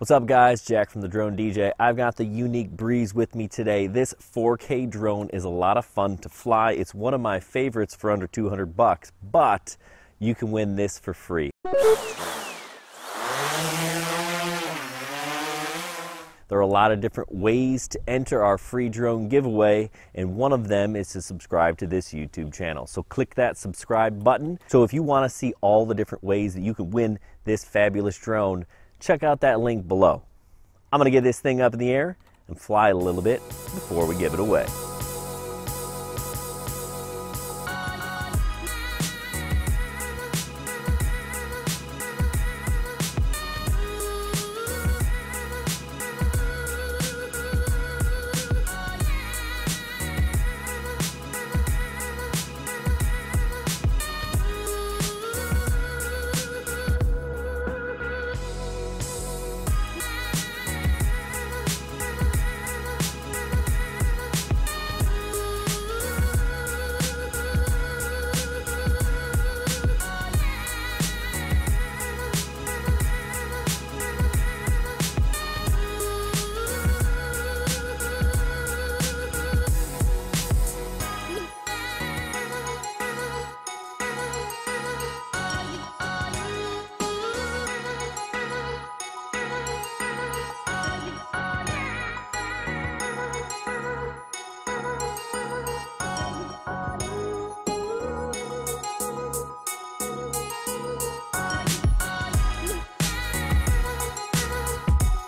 What's up guys, Jack from the Drone DJ. I've got the Yuneec Breeze with me today. This 4K drone is a lot of fun to fly. It's one of my favorites for under 200 bucks, but you can win this for free. There are a lot of different ways to enter our free drone giveaway, and one of them is to subscribe to this YouTube channel. So click that subscribe button. So if you want to see all the different ways that you can win this fabulous drone, check out that link below. I'm going to get this thing up in the air and fly it a little bit before we give it away.